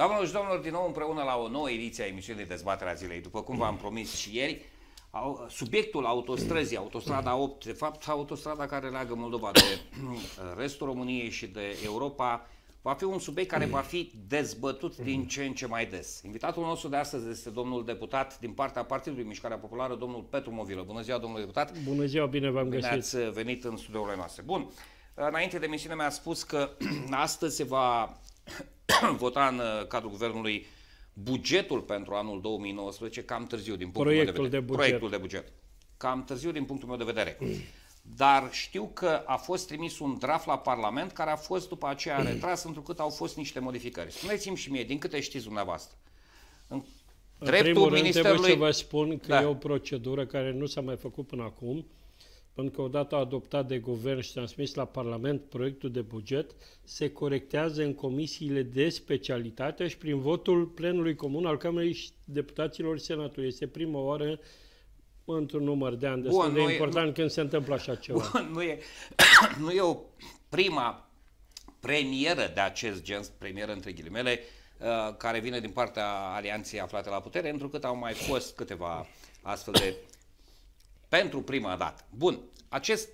Doamnelor și domnilor, din nou împreună la o nouă ediție a emisiunii Dezbaterea Zilei. După cum v-am promis și ieri, subiectul autostrăzii, autostrada 8, de fapt autostrada care leagă Moldova de restul României și de Europa, va fi un subiect care va fi dezbătut din ce în ce mai des. Invitatul nostru de astăzi este domnul deputat din partea Partidului Mișcarea Populară, domnul Petru Movilă. Bună ziua, domnul deputat! Bună ziua, bine v-am găsit! Bine ați venit în studiourile noastre. Bun, înainte de emisiune mi-a spus că astăzi se va vota în uh, cadrul guvernului bugetul pentru anul 2019 cam târziu din punctul Proiectul meu de vedere. De buget. Proiectul de buget. Cam târziu din punctul meu de vedere. Dar știu că a fost trimis un draft la Parlament care a fost după aceea retras întrucât au fost niște modificări. Spuneți-mi și mie, din câte știți dumneavoastră, în În dreptul primul rând Ministerului... trebuie să vă spun că Da. e o procedură care nu s-a mai făcut până acum, pentru că odată adoptat de guvern și transmis la Parlament proiectul de buget, se corectează în comisiile de specialitate și prin votul plenului comun al Camerei și deputaților Senatului. Este prima oară într-un număr de ani destul Bun, de nu e- important când se întâmplă așa ceva. Bun, nu, e, nu e o prima premieră de acest gen, premieră între ghilimele, uh, care vine din partea alianței aflate la putere, întrucât au mai fost câteva astfel de pentru prima dată. Bun, acest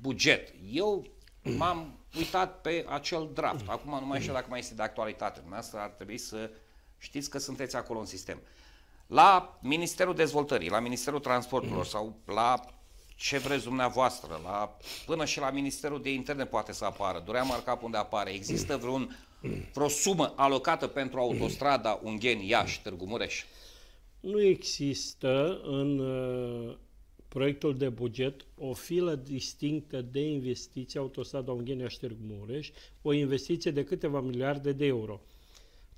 buget, eu m-am uitat pe acel draft. Acum nu mai știu dacă mai este de actualitate. Dumneavoastră ar trebui să știți că sunteți acolo în sistem. La Ministerul Dezvoltării, la Ministerul Transporturilor sau la ce vreți dumneavoastră, la, până și la Ministerul de Interne poate să apară, durea marcat unde apare. Există vreun, vreo sumă alocată pentru autostrada Ungheni-Iași, Târgu Mureș? Nu există în uh, proiectul de buget o filă distinctă de investiții autostrada Unghenia Șterg Mureș, o investiție de câteva miliarde de euro.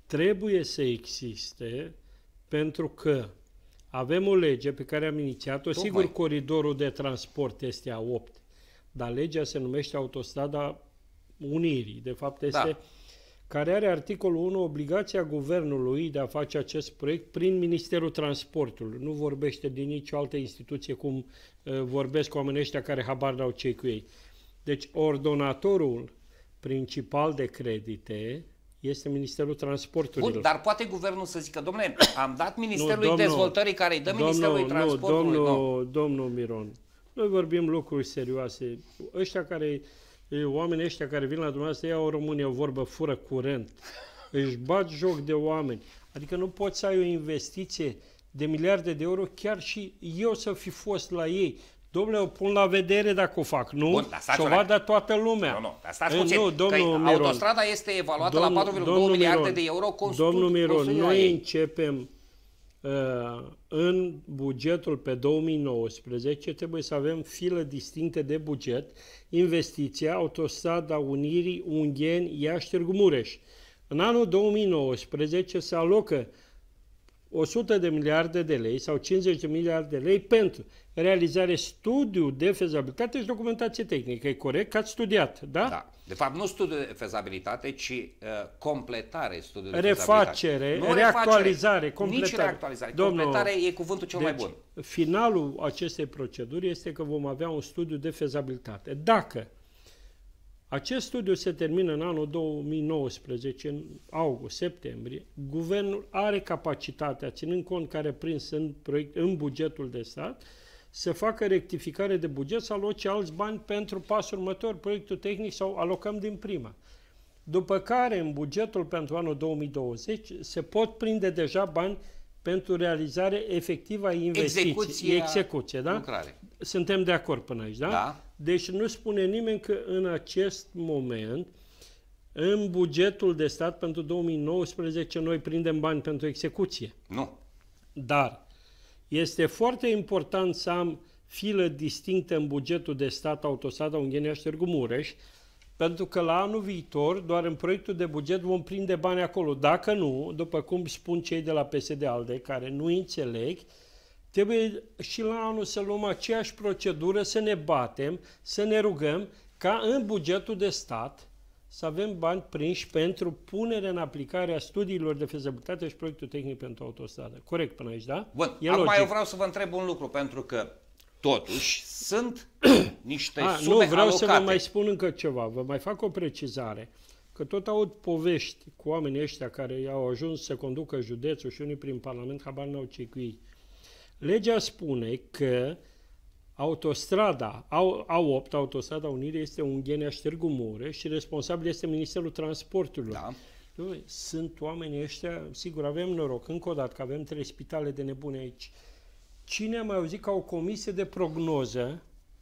Trebuie să existe pentru că avem o lege pe care am inițiat-o, Tocmai. sigur coridorul de transport este a 8, dar legea se numește autostrada Unirii, de fapt este Da. Care are articolul 1 obligația guvernului de a face acest proiect prin Ministerul Transportului. Nu vorbește din nicio altă instituție cum uh, vorbesc oamenii ăștia care habar n-au cei cu ei. Deci ordonatorul principal de credite este Ministerul Transporturilor. Bun, dar poate guvernul să zică, domnule, am dat Ministerului domnul- Dezvoltării care îi dă Ministerului nu, Transportului. domnul, Nu. domnul Miron, noi vorbim lucruri serioase. Ăștia care, e, oamenii ăștia care vin la dumneavoastră, iau o România o vorbă, fură curent. Își bat joc de oameni. Adică nu poți să ai o investiție de miliarde de euro, chiar și eu să fi fost la ei. Domnule, o pun la vedere dacă o fac, nu? Bun, dar stați și o un attent. vadă toată lumea. Nu, nu, dar stați E, puțin, Nu, că domnul Miron. autostrada este evaluată la 4,2 domnul miliarde Miron, de euro constru- Domnul Miron, construirea noi ei. începem uh, în bugetul pe 2019, trebuie să avem filă distinctă de buget, investiția Autostrada Unirii Ungheni Iași Târgu Mureș. În anul 2019 se alocă 100 de miliarde de lei sau 50 de miliarde de lei pentru realizare studiu de fezabilitate și documentație tehnică. E corect că ați studiat, da? Da. De fapt, nu studiu de fezabilitate, ci uh, completare studiului de Refacere, fezabilitate. Nu reactualizare, Nici completare. reactualizare. Domnul- completare e cuvântul cel mai Deci, bun. finalul acestei proceduri este că vom avea un studiu de fezabilitate. Dacă acest studiu se termină în anul 2019, în august, septembrie, guvernul are capacitatea, ținând cont că are prins în, proiect, în bugetul de stat, să facă rectificare de buget, să aloce alți bani pentru pasul următor, proiectul tehnic sau alocăm din prima. După care, în bugetul pentru anul 2020, se pot prinde deja bani pentru realizare efectivă a investiției. Execuția, Execuție, da? lucrare. Suntem de acord până aici, da? Da. Deci nu spune nimeni că în acest moment, în bugetul de stat pentru 2019, noi prindem bani pentru execuție. Nu. Dar este foarte important să am filă distinctă în bugetul de stat Autostrada Unghenia și Târgu Mureș, pentru că la anul viitor, doar în proiectul de buget vom prinde bani acolo. Dacă nu, după cum spun cei de la PSD-ALDE, care nu înțeleg, trebuie și la anul să luăm aceeași procedură, să ne batem, să ne rugăm ca în bugetul de stat să avem bani prinși pentru punerea în aplicare a studiilor de fezabilitate și proiectul tehnic pentru autostradă. Corect până aici, da? Bun, E acum logic. eu vreau să vă întreb un lucru, pentru că totuși sunt niște A, sume nu, vreau alocate. să vă mai spun încă ceva. Vă mai fac o precizare. că tot aud povești cu oamenii ăștia care au ajuns să conducă județul și unii prin Parlament, habar n-au ce cu ei. Legea spune că autostrada, au, au 8, autostrada Unirii este Unghenia Ștergu Mureș și responsabil este Ministerul Transporturilor. Da. Dom'le, Sunt oamenii ăștia, sigur, avem noroc, încă o dată, că avem trei spitale de nebune aici. Cine a mai auzit ca o comisie de prognoză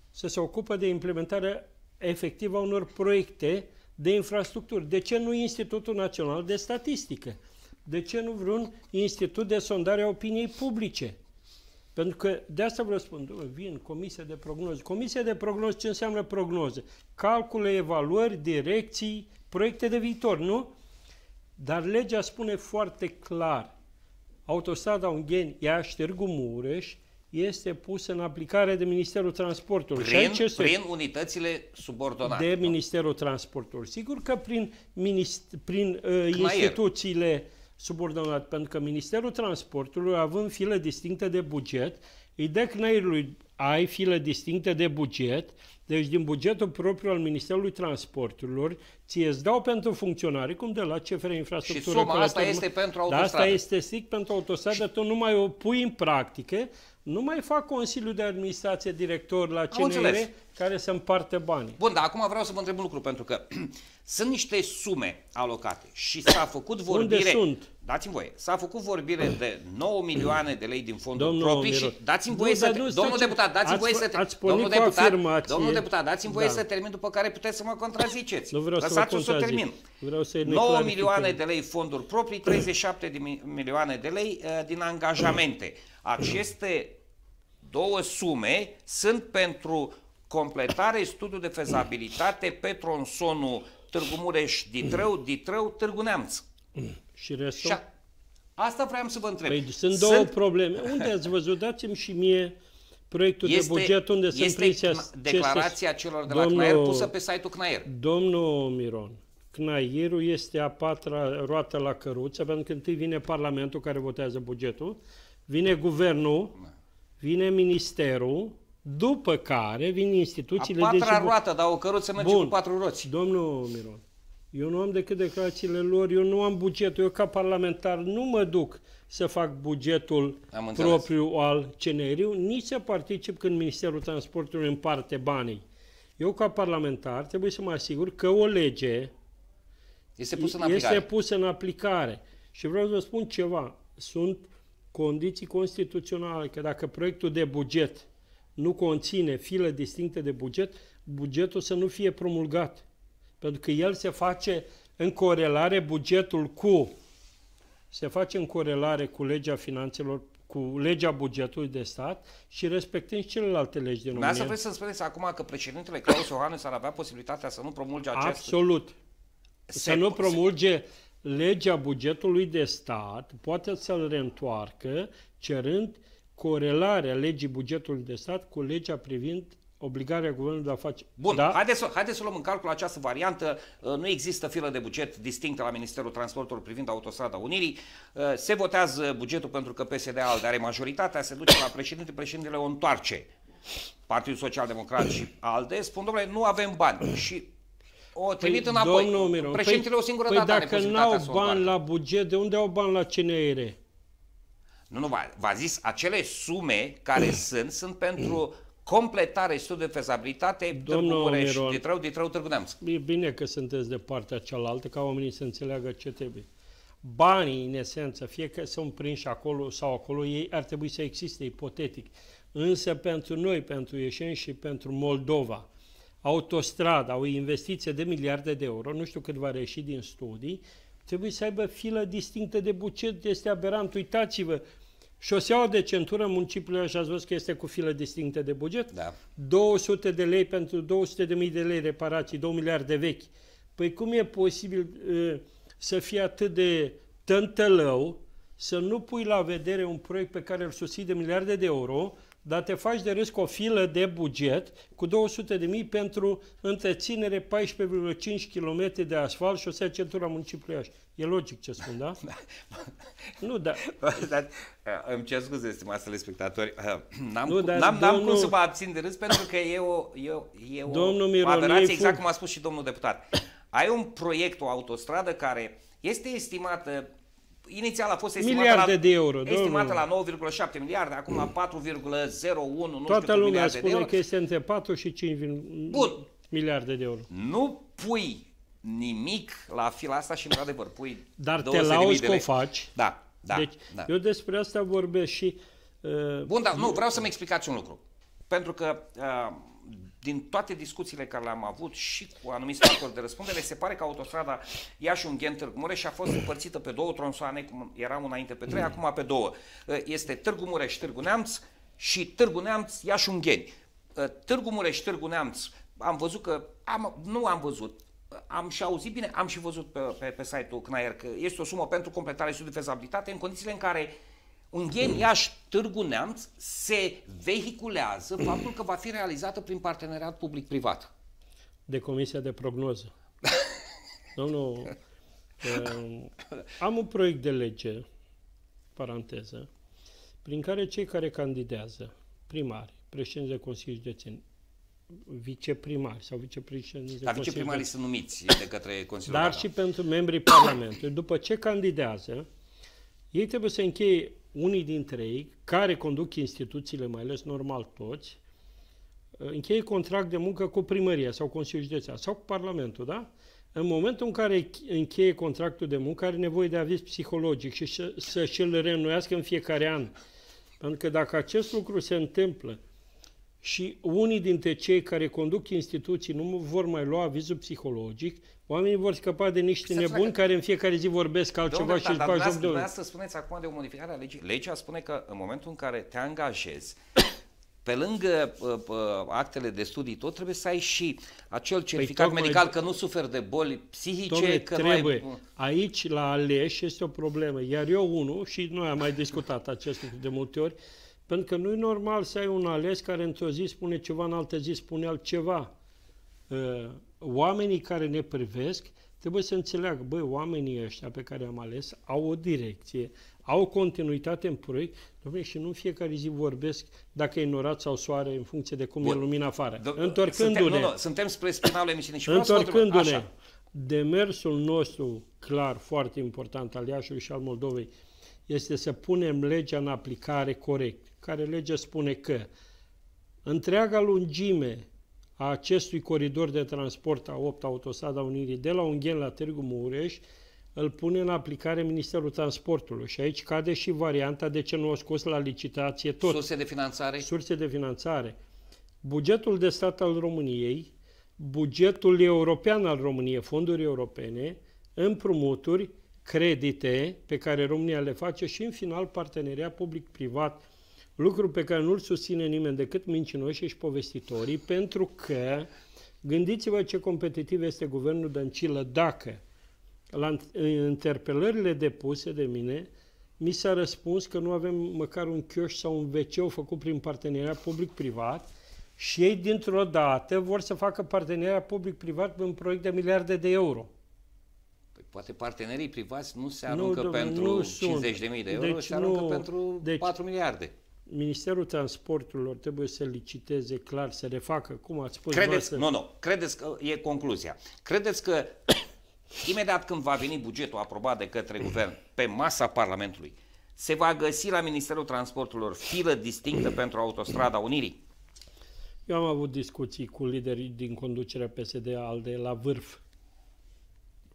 să se ocupă de implementarea efectivă a unor proiecte de infrastructură? De ce nu Institutul Național de Statistică? De ce nu vreun institut de sondare a opiniei publice? Pentru că de asta vă spun, domnule, vin comisia de prognoză. Comisia de prognoză ce înseamnă prognoză? Calcule, evaluări, direcții, proiecte de viitor, nu? Dar legea spune foarte clar, autostrada Ungheni-Iași, Târgu Mureș, este pusă în aplicare de Ministerul Transportului. Și Prin, aici este prin unitățile subordonate. de nu? Ministerul Transportului. Sigur că prin, minist- prin uh, instituțiile subordonate, pentru că Ministerul Transportului, având filă distinctă de buget, îi dă cnaierului, ai filă distinctă de buget, deci din bugetul propriu al Ministerului Transporturilor, ție îți dau pentru funcționare, cum de la CFR Infrastructură. Și suma asta Călători- este pentru Dar asta autostradă. este strict pentru autostradă, tu nu mai o pui în practică, nu mai fac Consiliul de Administrație director la CNR înțeles. care să împarte banii. Bun, dar acum vreau să vă întreb un lucru, pentru că sunt niște sume alocate și s-a făcut vorbire... sunt? Dați-mi voie. S-a făcut vorbire de 9 milioane de lei din fonduri Domnul proprii Miro- și dați-mi Nu, voie dar să... nu Domnul stați- deputat, dați-mi ați voie fă- să... te- ați pornit Domnul cu deputat, afirmație. domnul deputat, dați-mi voie Da. să termin, după care puteți să mă contraziceți. Nu vreau să vă Lăsați-o să contrazic. termin. Vreau să ne 9 clarificăm. milioane de lei fonduri proprii, 37 de mi- milioane de lei uh, din angajamente. Aceste două sume sunt pentru completare studiul de fezabilitate pe tronsonul Târgu Mureș, Ditrău, Ditrău, Târgu Neamț. Și restul? Și a, asta vreau să vă întreb. Păi sunt două probleme. Unde ați văzut? Dați-mi și mie proiectul de buget unde sunt este prinse cna- declarația celor de la Domnul- CNAER pusă pe site-ul CNAER. Domnul Miron, Cnaierul este a patra roată la căruță, pentru că întâi vine Parlamentul care votează bugetul, vine Guvernul, vine Ministerul, după care vin A instituțiile patra de sub- roată, dar o căruță merge Bun. cu patru roți. Domnul Miron, eu nu am decât declarațiile lor, eu nu am bugetul, eu ca parlamentar nu mă duc să fac bugetul Am înțeles. propriu al CNR-ului, nici să particip când Ministerul Transportului împarte banii. Eu ca parlamentar trebuie să mă asigur că o lege Este pus în aplicare. este pusă în aplicare. Și vreau să vă spun ceva. Sunt condiții constituționale că dacă proiectul de buget nu conține filă distincte de buget, bugetul să nu fie promulgat. Pentru că el se face în corelare bugetul cu se face în corelare cu legea finanțelor, cu legea bugetului de stat și respectând și celelalte legi din Dumneavoastră România. vreți să spuneți acum că președintele Claus Iohannis ar avea posibilitatea să nu promulge acest... Absolut. Se- să nu promulge legea bugetului de stat, poate să-l reîntoarcă cerând corelarea legii bugetului de stat cu legea privind obligarea guvernului de a face. Bun, da? haideți, să, haideți să luăm în calcul această variantă. Uh, Nu există filă de buget distinctă la Ministerul Transportului privind autostrada Unirii. Uh, Se votează bugetul pentru că PSD ALDE are majoritatea, se duce la președinte, președintele o întoarce. Partidul Social Democrat și ALDE spun, domnule, nu avem bani și o trimit înapoi. Păi, Domnul Miron, Președintele o singură păi dată are dacă posibilitatea n-au să o bani întoarcă. la buget, de unde au bani la CNR? Nu, nu, v-a- v-a zis, acele sume care sunt, sunt pentru completare studiul de fezabilitate, Târgu Domnul Mureș, Miron. Ditrău, Ditrău, Târgu Neamț. E bine că sunteți de partea cealaltă, ca oamenii să înțeleagă ce trebuie. Banii, în esență, fie că sunt prinși acolo sau acolo, ei ar trebui să existe, ipotetic. Însă pentru noi, pentru Ieșeni și pentru Moldova, autostrada, o investiție de miliarde de euro, nu știu cât va reși din studii, trebuie să aibă filă distinctă de buget, este aberant. Uitați-vă, șoseaua de centură în municipiul Iași, ați văzut că este cu filă distinctă de buget? Da. 200 de lei pentru 200 de mii de lei reparații, 2 miliarde vechi. Păi cum e posibil uh, să fie atât de tântălău să nu pui la vedere un proiect pe care îl susții de miliarde de euro, dar te faci de râs cu o filă de buget cu 200 de mii pentru întreținere 14,5 km de asfalt și o să centura municipiului Iași. E logic ce spun, da? nu, da. Dar, uh, îmi cer scuze, stimați telespectatori, uh, n-am, Nu, nu, dar n-am, n-am domnul- cum să mă abțin de râs pentru că e o, e o, e o Domnul Miron, aberație, ei exact fug- cum a spus și domnul deputat. ai un proiect, o autostradă care este estimată Inițial a fost estimată Miliarde la, de euro, estimată domnule. la 9,7 miliarde, acum la 4,01, nu Toată știu cât lumea miliarde de spune euro. că este între 4 și 5 Bun. miliarde de euro. Nu pui nimic la fila asta și într-adevăr pui Dar te 200.000 lauzi de că o lei. faci. Da, da, deci da. eu despre asta vorbesc și... Uh, Bun, dar nu, vreau să-mi explicați un lucru. Pentru că uh, din toate discuțiile care le-am avut și cu anumiți factori de răspundere, se pare că autostrada Iași-Ungheni Târgu Mureș a fost împărțită pe două tronsoane, cum era înainte pe trei, acum pe două. Uh, Este Târgu Mureș, Târgu Neamț și Târgu Neamț, Iași-Ungheni. Uh, Târgu Mureș, Târgu Neamț, am văzut că, am, nu am văzut, am și auzit bine, am și văzut pe, pe, pe site-ul CNAER că este o sumă pentru completare studiu de fezabilitate în condițiile în care Ungheni, Iași, Târgu Neamț se vehiculează faptul că va fi realizată prin parteneriat public-privat. de Comisia de Prognoză. Domnul, uh, am un proiect de lege, paranteză, prin care cei care candidează, primari, președinți de Consiliu Județen, viceprimari sau vicepreședinți de Dar Consiliu viceprimarii Județen, sunt numiți de către Consiliul dar Local. și pentru membrii Parlamentului. După ce candidează, ei trebuie să încheie unii dintre ei, care conduc instituțiile, mai ales normal toți, încheie contract de muncă cu primăria sau Consiliul Județean sau cu Parlamentul, da? În momentul în care încheie contractul de muncă, are nevoie de aviz psihologic și să, să și-l reînnoiască în fiecare an. Pentru că dacă acest lucru se întâmplă și unii dintre cei care conduc instituții nu vor mai lua avizul psihologic, oamenii vor scăpa de niște Să nebuni facă- care în fiecare zi vorbesc altceva Domnule, și își dar bag joc dumneavoastră, de dumneavoastră spuneți acum de o modificare a legii. Legea spune că în momentul în care te angajezi, pe lângă uh, uh, actele de studii, tot trebuie să ai și acel certificat tocmai- medical că nu suferi de boli psihice, Domnule, că trebuie. nu ai... Aici, la aleși, este o problemă. Iar eu, unul, și noi am mai discutat acest lucru de multe ori, pentru că nu e normal să ai un ales care într-o zi spune ceva, în altă zi spune altceva. Uh, Oamenii care ne privesc trebuie să înțeleagă, băi, oamenii ăștia pe care am ales au o direcție, au continuitate în proiect, domnule, și nu în fiecare zi vorbesc dacă e norat sau soare în funcție de cum Bun. e lumina afară. Do- Suntem, Întorcându-ne, nu, nu, suntem spre finalul emisiunii și vreau să vă întreb- Întorcându-ne, Așa. demersul nostru clar, foarte important al Iașului și al Moldovei, este să punem legea în aplicare corect, care legea spune că întreaga lungime a acestui coridor de transport a 8 autostrada Unirii de la Ungheni la Târgu Mureș îl pune în aplicare Ministerul Transportului și aici cade și varianta de ce nu au scos la licitație tot Surse de finanțare? surse de finanțare. Bugetul de stat al României, bugetul european al României, fonduri europene, împrumuturi, credite pe care România le face și în final parteneria public-privat, lucru pe care nu-l susține nimeni decât mincinoșii și povestitorii, pentru că gândiți-vă ce competitiv este guvernul Dăncilă dacă la interpelările depuse de mine, mi s-a răspuns că nu avem măcar un chioș sau un wc făcut prin parteneria public-privat și ei dintr-o dată vor să facă parteneria public-privat pe un proiect de miliarde de euro. Păi poate partenerii privați nu se Nu, aruncă domnule, pentru nu sunt. 50.000 de euro, Deci se aruncă nu- pentru deci- 4 miliarde. Ministerul Transporturilor trebuie să liciteze clar, să refacă, cum ați spus Credeți, dumneavoastră, nu, nu, credeți că e concluzia. Credeți că imediat când va veni bugetul aprobat de către guvern pe masa Parlamentului, se va găsi la Ministerul Transporturilor filă distinctă pentru autostrada Unirii? Eu am avut discuții cu liderii din conducerea PSD-ALDE la vârf,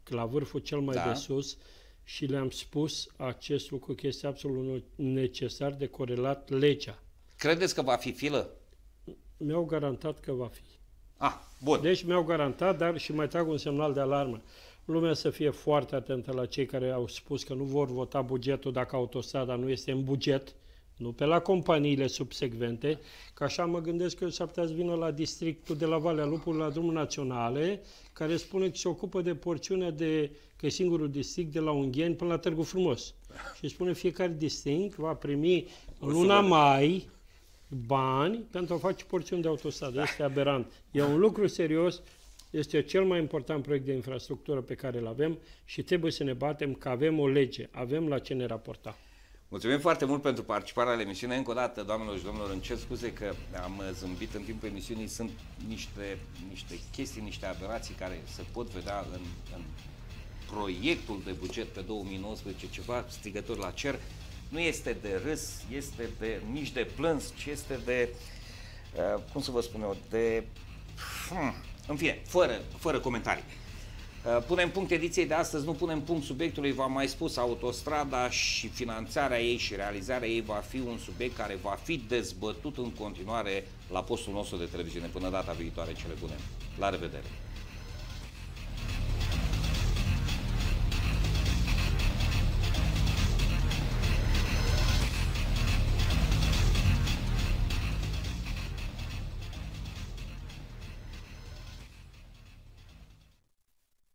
la vârful cel mai Da. de sus și le-am spus acest lucru că este absolut necesar de corelat legea. Credeți că va fi filă? Mi-au garantat că va fi. Ah, bun. Deci mi-au garantat, dar și mai trag un semnal de alarmă. Lumea să fie foarte atentă la cei care au spus că nu vor vota bugetul dacă autostrada nu este în buget, nu pe la companiile subsecvente, că așa mă gândesc că s-ar putea să vină la districtul de la Valea Lupului, la drumul naționale, care spune că se ocupă de porțiunea de, că e singurul district de la Ungheni până la Târgu Frumos. Și spune fiecare district va primi în luna mai bani pentru a face porțiuni de autostradă. Este aberant. E un lucru serios, este cel mai important proiect de infrastructură pe care îl avem și trebuie să ne batem că avem o lege, avem la ce ne raporta. Mulțumim foarte mult pentru participarea la emisiune. Încă o dată, doamnelor și domnilor, îmi cer scuze că am zâmbit în timpul emisiunii. Sunt niște, niște chestii, niște aberații care se pot vedea în, în proiectul de buget pe 2019, ceva strigător la cer. Nu este de râs, este de, nici de plâns, ci este de, uh, cum să vă spun eu, de... Hmm, în fine, fără, fără comentarii. Uh, punem punct ediției de astăzi, nu punem punct subiectului, v-am mai spus, autostrada și finanțarea ei și realizarea ei va fi un subiect care va fi dezbătut în continuare la postul nostru de televiziune. Până data viitoare, cele bune. La revedere!